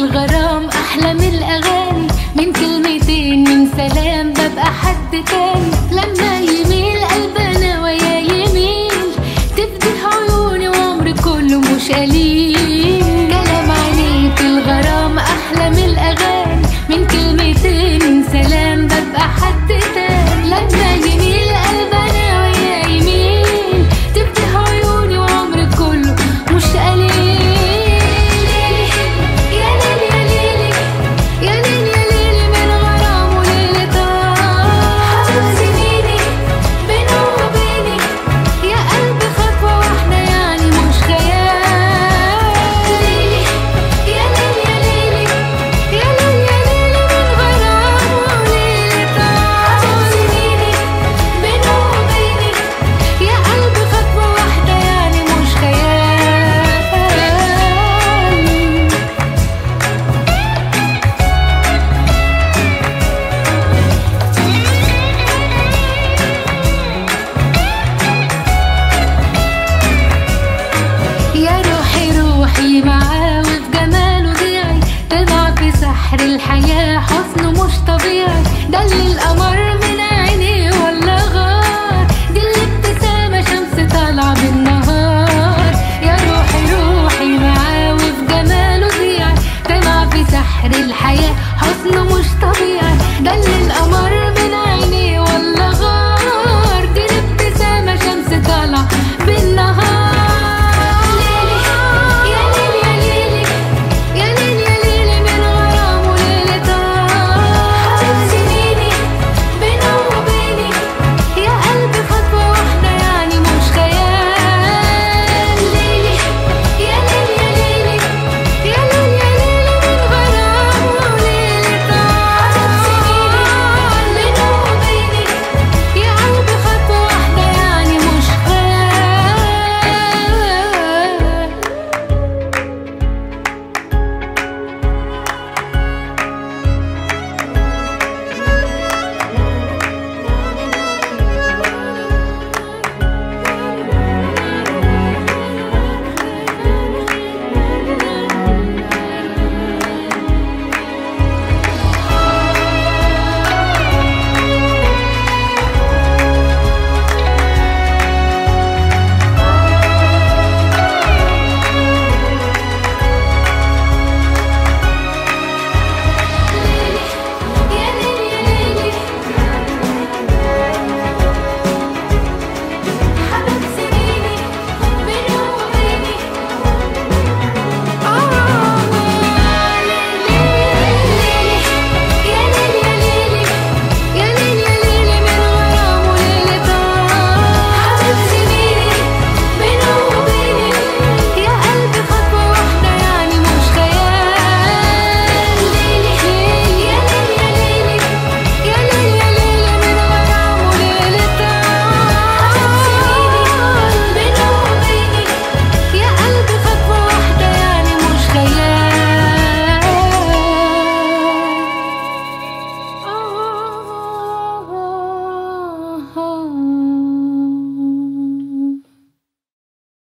الغرام أحلى من الأغاني. من كلمتين من سلام ببقى حد تاني. لما يميل قلبنا ويا يميل. تفتح عيوني وعمري كله مش قليل. الحياة حزن مش طبيعي. ده اللي القمر